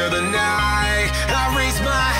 into the night. I raise my